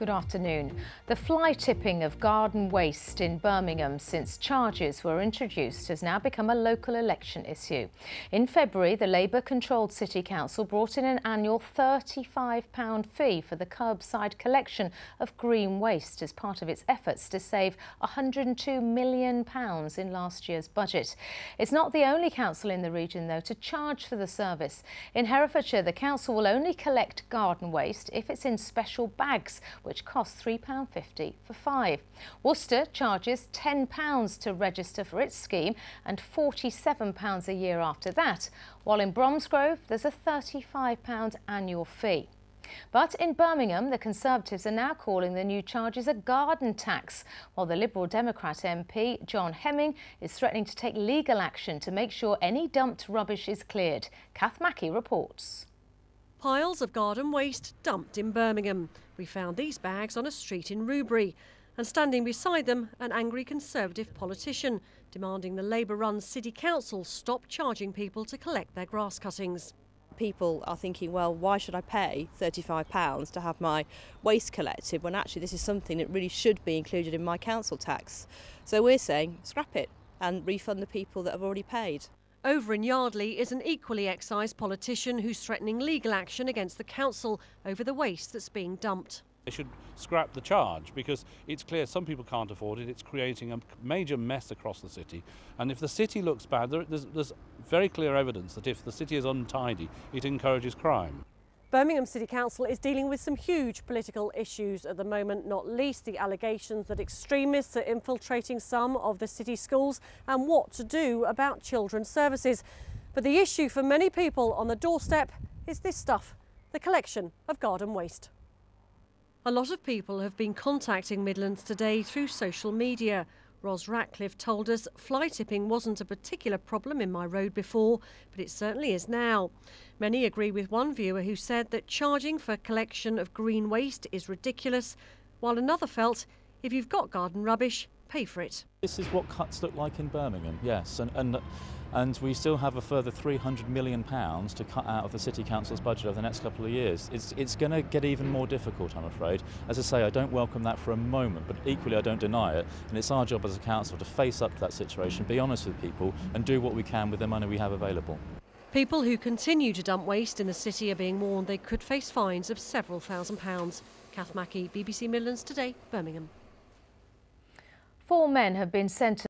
Good afternoon. The fly tipping of garden waste in Birmingham since charges were introduced has now become a local election issue. In February, the Labour-controlled City Council brought in an annual £35 fee for the curbside collection of green waste as part of its efforts to save £102 million in last year's budget. It's not the only council in the region, though, to charge for the service. In Herefordshire, the council will only collect garden waste if it's in special bags, which costs £3.50 for five. Worcester charges £10 to register for its scheme and £47 a year after that, while in Bromsgrove there's a £35 annual fee. But in Birmingham, the Conservatives are now calling the new charges a garden tax, while the Liberal Democrat MP, John Hemming, is threatening to take legal action to make sure any dumped rubbish is cleared. Kath Mackey reports. Piles of garden waste dumped in Birmingham. We found these bags on a street in Rubery. And standing beside them, an angry Conservative politician demanding the Labour run City Council stop charging people to collect their grass cuttings. People are thinking, well, why should I pay £35 to have my waste collected when actually this is something that really should be included in my council tax? So we're saying scrap it and refund the people that have already paid. Over in Yardley is an equally excised politician who's threatening legal action against the council over the waste that's being dumped. They should scrap the charge because it's clear some people can't afford it. It's creating a major mess across the city. And if the city looks bad, there's, there's very clear evidence that if the city is untidy, it encourages crime. Birmingham City Council is dealing with some huge political issues at the moment, not least the allegations that extremists are infiltrating some of the city schools and what to do about children's services. But the issue for many people on the doorstep is this stuff, the collection of garden waste. A lot of people have been contacting Midlands today through social media. Ros Ratcliffe told us fly tipping wasn't a particular problem in my road before, but it certainly is now. Many agree with one viewer who said that charging for collection of green waste is ridiculous, while another felt if you've got garden rubbish, pay for it. This is what cuts look like in Birmingham, yes, and, and and we still have a further 300 million pounds to cut out of the city council's budget over the next couple of years. It's, it's going to get even more difficult, I'm afraid. As I say, I don't welcome that for a moment, but equally I don't deny it. And it's our job as a council to face up to that situation, be honest with people, and do what we can with the money we have available. People who continue to dump waste in the city are being warned they could face fines of several thousand pounds. Kath Mackey, BBC Midlands Today, Birmingham. Four men have been sentenced